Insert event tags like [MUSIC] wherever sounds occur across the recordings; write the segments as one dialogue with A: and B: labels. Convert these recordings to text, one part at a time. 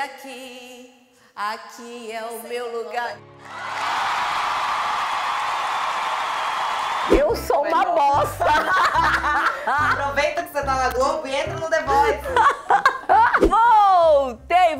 A: aqui, aqui é o meu lugar. Eu sou uma bosta. [LAUGHS]
B: Aproveita que você tá na Globo e entra no The Voice.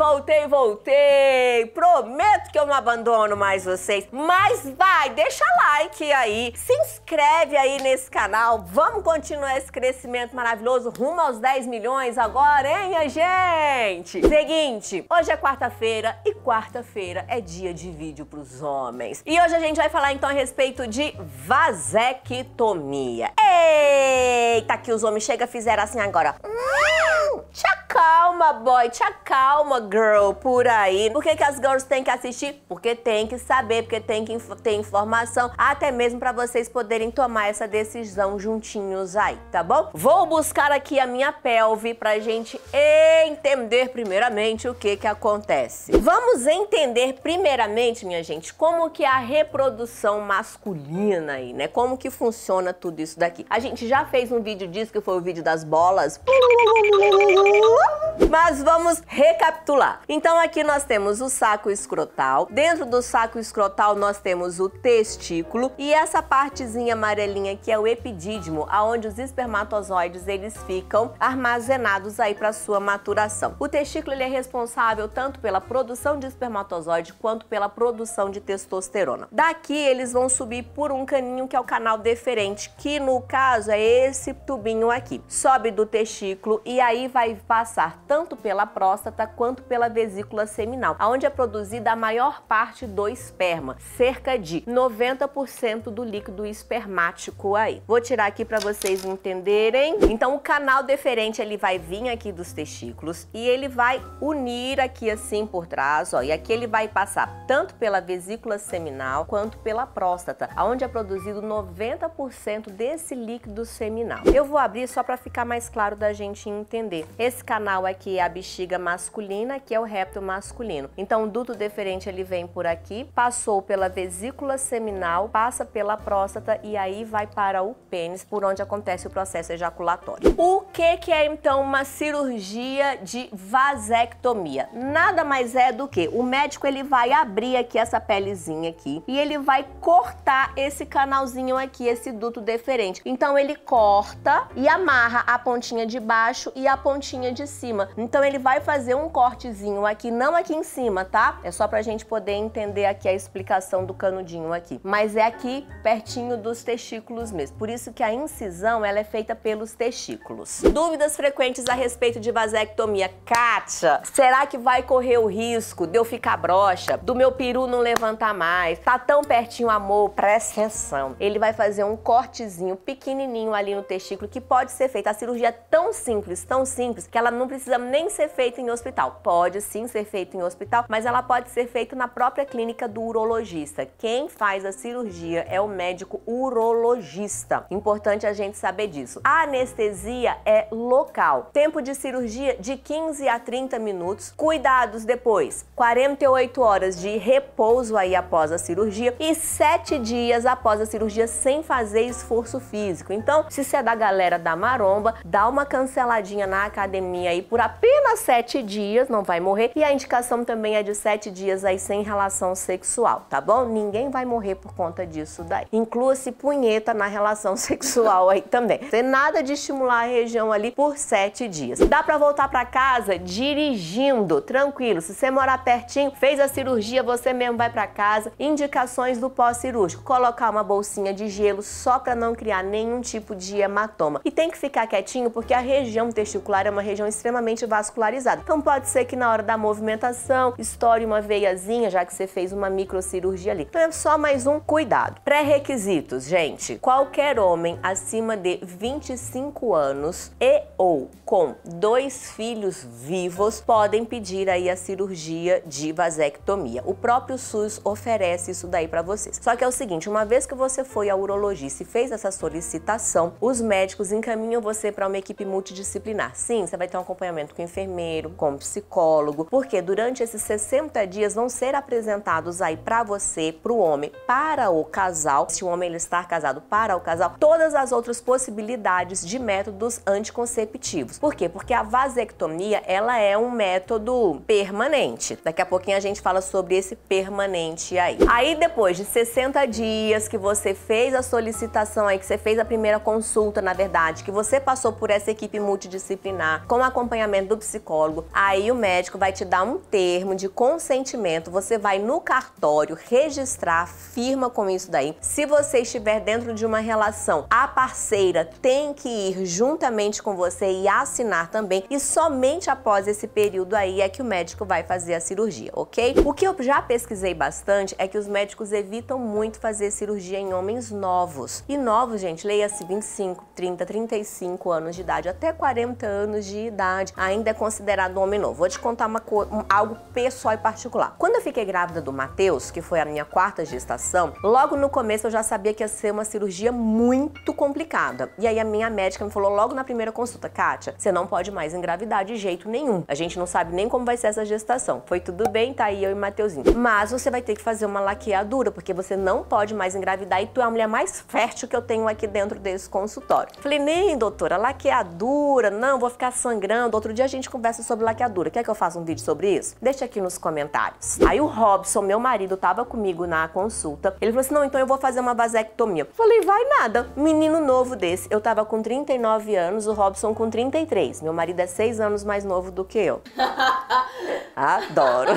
A: Voltei, voltei. Prometo que eu não abandono mais vocês. Mas vai, deixa like aí. Se inscreve aí nesse canal. Vamos continuar esse crescimento maravilhoso rumo aos 10 milhões agora, hein, gente? Seguinte, hoje é quarta-feira e quarta-feira é dia de vídeo pros homens. E hoje a gente vai falar então a respeito de vasectomia. Eita, que os homens chegam fizeram assim agora. Acalma, boy, te acalma, girl, por aí. Por que, que as girls têm que assistir? Porque tem que saber, porque tem que ter informação, até mesmo para vocês poderem tomar essa decisão juntinhos aí, tá bom? Vou buscar aqui a minha pelve pra gente entender primeiramente o que que acontece. Vamos entender primeiramente, minha gente, como que é a reprodução masculina aí, né? Como que funciona tudo isso daqui. A gente já fez um vídeo disso, que foi o vídeo das bolas. Mas vamos recapitular. Então aqui nós temos o saco escrotal. Dentro do saco escrotal nós temos o testículo e essa partezinha amarelinha que é o epidídimo, aonde os espermatozoides eles ficam armazenados aí para sua maturação. O testículo ele é responsável tanto pela produção de espermatozoide quanto pela produção de testosterona. Daqui eles vão subir por um caninho que é o canal deferente, que no caso é esse tubinho aqui. Sobe do testículo e aí vai passar tanto pela próstata quanto pela vesícula seminal, onde é produzida a maior parte do esperma, cerca de 90% do líquido espermático aí. Vou tirar aqui para vocês entenderem. Então o canal deferente ele vai vir aqui dos testículos e ele vai unir aqui assim por trás, ó, e aqui ele vai passar tanto pela vesícula seminal quanto pela próstata, onde é produzido 90% desse líquido seminal. Eu vou abrir só para ficar mais claro da gente entender. Esse canal aqui aqui é a bexiga masculina, que é o réptil masculino. Então, o duto deferente ele vem por aqui, passou pela vesícula seminal, passa pela próstata e aí vai para o pênis, por onde acontece o processo ejaculatório. O que que é então uma cirurgia de vasectomia? Nada mais é do que o médico ele vai abrir aqui essa pelezinha aqui e ele vai cortar esse canalzinho aqui, esse duto deferente. Então ele corta e amarra a pontinha de baixo e a pontinha de cima. Então ele vai fazer um cortezinho aqui, não aqui em cima, tá? É só pra gente poder entender aqui a explicação do canudinho aqui. Mas é aqui pertinho dos testículos mesmo. Por isso que a incisão ela é feita pelos testículos. Dúvidas frequentes a respeito de vasectomia. Kátia, será que vai correr o risco de eu ficar broxa, do meu peru não levantar mais? Tá tão pertinho, amor, presta atenção. Ele vai fazer um cortezinho pequenininho ali no testículo que pode ser feito. A cirurgia é tão simples, tão simples, que ela não precisa nem ser feita em hospital. Pode sim ser feita em hospital, mas ela pode ser feita na própria clínica do urologista. Quem faz a cirurgia é o médico urologista. Importante a gente saber disso. A anestesia é local. Tempo de cirurgia de 15 a 30 minutos. Cuidados depois. 48 horas de repouso aí após a cirurgia e 7 dias após a cirurgia sem fazer esforço físico. Então, se você é da galera da maromba, dá uma canceladinha na academia aí por apenas sete dias, não vai morrer. E a indicação também é de sete dias aí sem relação sexual, tá bom? Ninguém vai morrer por conta disso daí. Inclua-se punheta na relação [LAUGHS] sexual aí também. Tem nada de estimular a região ali por sete dias. Dá para voltar para casa dirigindo, tranquilo. Se você morar pertinho, fez a cirurgia, você mesmo vai para casa. Indicações do pós-cirúrgico: colocar uma bolsinha de gelo só para não criar nenhum tipo de hematoma. E tem que ficar quietinho porque a região testicular é uma região extremamente vascularizada. Então pode ser que na hora da movimentação estoure uma veiazinha, já que você fez uma microcirurgia ali. Então é só mais um cuidado. Pré-requisitos, gente. Qualquer homem acima de 25 anos e ou com dois filhos vivos podem pedir aí a cirurgia de vasectomia. O próprio SUS oferece isso daí para vocês. Só que é o seguinte, uma vez que você foi ao urologista e fez essa solicitação, os médicos encaminham você para uma equipe multidisciplinar. Sim, você vai ter uma acompanhamento com enfermeiro, com psicólogo, porque durante esses 60 dias vão ser apresentados aí para você, para o homem, para o casal, se o homem ele estar casado para o casal, todas as outras possibilidades de métodos anticonceptivos. Por quê? Porque a vasectomia, ela é um método permanente. Daqui a pouquinho a gente fala sobre esse permanente aí. Aí depois de 60 dias que você fez a solicitação aí, que você fez a primeira consulta, na verdade, que você passou por essa equipe multidisciplinar com acompanhamento do psicólogo, aí o médico vai te dar um termo de consentimento, você vai no cartório registrar, firma com isso daí. Se você estiver dentro de uma relação, a parceira tem que ir juntamente com você e assinar também, e somente após esse período aí é que o médico vai fazer a cirurgia, ok? O que eu já pesquisei bastante é que os médicos evitam muito fazer cirurgia em homens novos. E novos, gente, leia-se 25, 30, 35 anos de idade, até 40 anos de idade, ainda é considerado um homem novo. Vou te contar uma um, algo pessoal e particular. Quando eu fiquei grávida do Matheus, que foi a minha quarta gestação, logo no começo eu já sabia que ia ser uma cirurgia muito complicada. E aí a minha médica me falou logo na primeira consulta, Kátia, você não pode mais engravidar de jeito nenhum. A gente não sabe nem como vai ser essa gestação. Foi tudo bem, tá aí eu e Mateuzinho. Mas você vai ter que fazer uma laqueadura, porque você não pode mais engravidar e tu é a mulher mais fértil que eu tenho aqui dentro desse consultório. Falei, nem doutora, laqueadura, não, vou ficar sangrando. Outro dia a gente conversa sobre laqueadura. Quer que eu faça um vídeo sobre isso? Deixa aqui nos comentários. Aí o Robson, meu marido, tava comigo na consulta. Ele falou assim: não, então eu vou fazer uma vasectomia. Falei, vai nada. Menino novo desse. Eu tava com 39 anos, o Robson com 33. Meu marido é 6 anos mais novo do que eu. [LAUGHS] Adoro.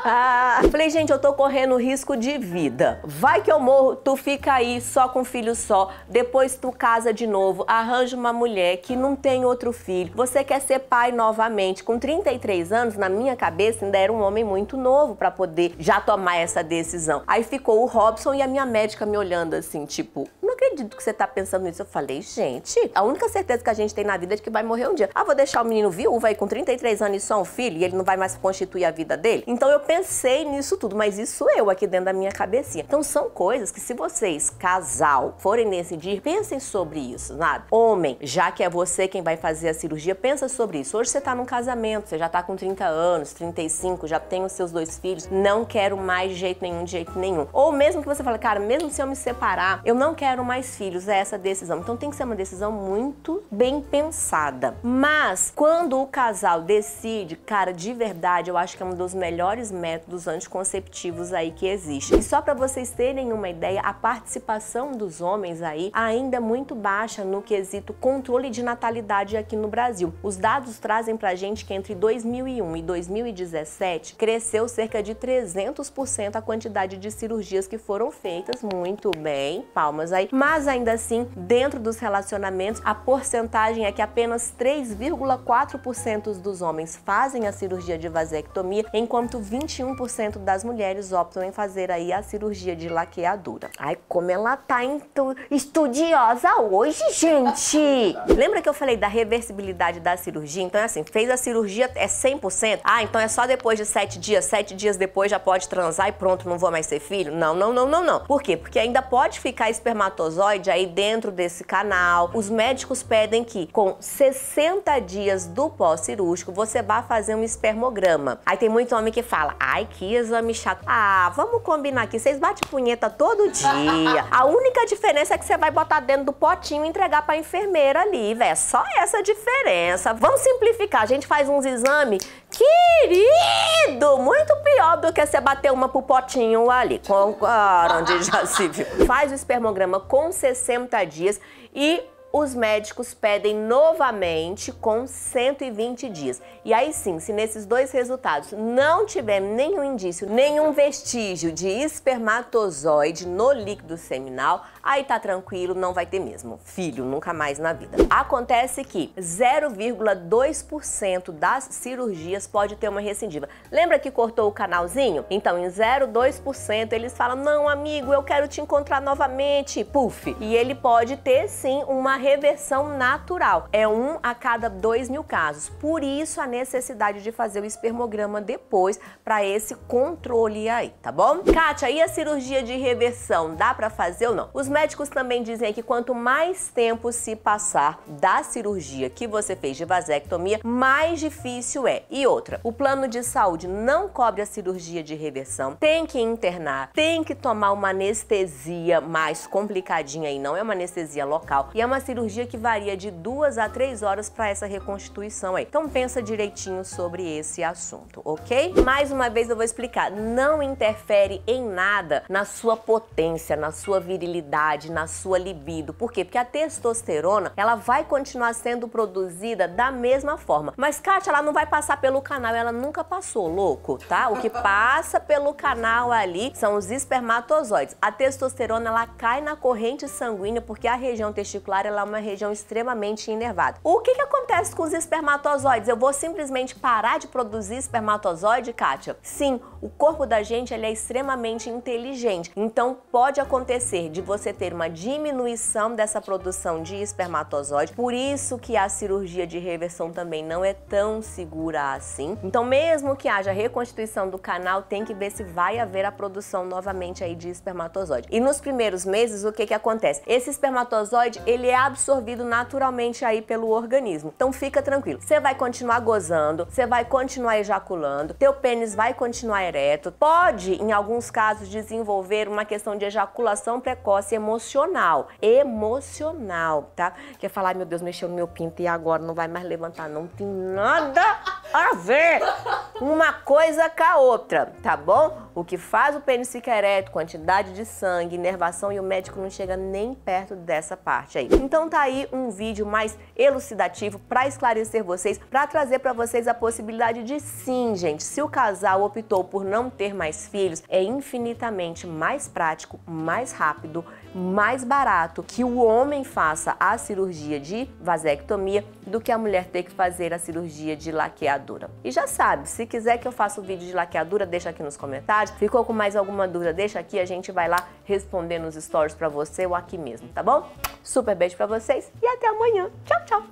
A: [LAUGHS] Falei, gente, eu tô correndo risco de vida. Vai que eu morro, tu fica aí só com filho só. Depois tu casa de novo, arranja uma mulher que não tem outro filho. Você quer ser pai novamente. Com 33 anos, na minha cabeça, ainda era um homem muito novo para poder já tomar essa decisão. Aí ficou o Robson e a minha médica me olhando assim, tipo, acredito que você tá pensando nisso. Eu falei, gente, a única certeza que a gente tem na vida é de que vai morrer um dia. Ah, vou deixar o menino viúvo aí com 33 anos e só um filho e ele não vai mais constituir a vida dele? Então eu pensei nisso tudo, mas isso eu aqui dentro da minha cabecinha. Então são coisas que se vocês, casal, forem decidir, pensem sobre isso, nada. Homem, já que é você quem vai fazer a cirurgia, pensa sobre isso. Hoje você tá num casamento, você já tá com 30 anos, 35, já tem os seus dois filhos, não quero mais jeito nenhum, de jeito nenhum. Ou mesmo que você fale, cara, mesmo se eu me separar, eu não quero mais filhos, é essa decisão. Então tem que ser uma decisão muito bem pensada. Mas quando o casal decide, cara, de verdade, eu acho que é um dos melhores métodos anticonceptivos aí que existe. E só para vocês terem uma ideia, a participação dos homens aí ainda é muito baixa no quesito controle de natalidade aqui no Brasil. Os dados trazem pra gente que entre 2001 e 2017 cresceu cerca de 300% a quantidade de cirurgias que foram feitas, muito bem, palmas aí. Mas ainda assim, dentro dos relacionamentos, a porcentagem é que apenas 3,4% dos homens fazem a cirurgia de vasectomia, enquanto 21% das mulheres optam em fazer aí a cirurgia de laqueadura. Ai, como ela tá estudiosa hoje, gente! Lembra que eu falei da reversibilidade da cirurgia? Então é assim, fez a cirurgia, é 100%? Ah, então é só depois de 7 dias, 7 dias depois já pode transar e pronto, não vou mais ser filho? Não, não, não, não, não. Por quê? Porque ainda pode ficar espermatozoide aí dentro desse canal. Os médicos pedem que com 60 dias do pós-cirúrgico você vá fazer um espermograma. Aí tem muito homem que fala, ai, que exame chato. Ah, vamos combinar aqui, vocês batem punheta todo dia. A única diferença é que você vai botar dentro do potinho e entregar pra enfermeira ali, velho. Só essa diferença. Vamos simplificar, a gente faz uns exames Querido, muito pior do que você bater uma pro potinho ali, com, onde já se viu. Faz o espermograma com 60 dias e os médicos pedem novamente com 120 dias. E aí sim, se nesses dois resultados não tiver nenhum indício, nenhum vestígio de espermatozoide no líquido seminal, aí tá tranquilo, não vai ter mesmo. Filho, nunca mais na vida. Acontece que 0,2% das cirurgias pode ter uma recidiva. Lembra que cortou o canalzinho? Então, em 0,2% eles falam: "Não, amigo, eu quero te encontrar novamente". Puf. E ele pode ter sim uma reversão natural. É um a cada dois mil casos. Por isso a necessidade de fazer o espermograma depois para esse controle aí, tá bom? Kátia, e a cirurgia de reversão, dá para fazer ou não? Os médicos também dizem que quanto mais tempo se passar da cirurgia que você fez de vasectomia, mais difícil é. E outra, o plano de saúde não cobre a cirurgia de reversão, tem que internar, tem que tomar uma anestesia mais complicadinha e não é uma anestesia local. E é uma cirurgia que varia de duas a três horas para essa reconstituição aí. Então pensa direitinho sobre esse assunto, ok? Mais uma vez eu vou explicar, não interfere em nada na sua potência, na sua virilidade, na sua libido. Por quê? Porque a testosterona, ela vai continuar sendo produzida da mesma forma. Mas, Kátia, ela não vai passar pelo canal, ela nunca passou, louco, tá? O que [LAUGHS] passa pelo canal ali são os espermatozoides. A testosterona, ela cai na corrente sanguínea porque a região testicular, ela é uma região extremamente inervada. O que que acontece com os espermatozoides? Eu vou simplesmente parar de produzir espermatozoide, Kátia? Sim, o corpo da gente, ele é extremamente inteligente. Então, pode acontecer de você ter uma diminuição dessa produção de espermatozoide. Por isso que a cirurgia de reversão também não é tão segura assim. Então, mesmo que haja reconstituição do canal, tem que ver se vai haver a produção novamente aí de espermatozoide. E nos primeiros meses, o que que acontece? Esse espermatozoide, ele é absorvido naturalmente aí pelo organismo. Então, fica tranquilo. Você vai continuar gozando, você vai continuar ejaculando, teu pênis vai continuar ereto. Pode, em alguns casos, desenvolver uma questão de ejaculação precoce emocional. Emocional, tá? Quer falar, meu Deus, mexeu no meu pinto e agora não vai mais levantar. Não tem nada a ver uma coisa com a outra, tá bom? O que faz o pênis ficar ereto, quantidade de sangue, inervação e o médico não chega nem perto dessa parte aí. Então tá aí um vídeo mais elucidativo para esclarecer vocês, para trazer para vocês a possibilidade de sim, gente, se o casal optou por não ter mais filhos, é infinitamente mais prático, mais rápido, mais barato que o homem faça a cirurgia de vasectomia do que a mulher ter que fazer a cirurgia de laqueadura. E já sabe, se quiser que eu faça o vídeo de laqueadura, deixa aqui nos comentários. Ficou com mais alguma dúvida? Deixa aqui, a gente vai lá responder nos stories para você ou aqui mesmo, tá bom? Super beijo para vocês e até amanhã. Tchau, tchau.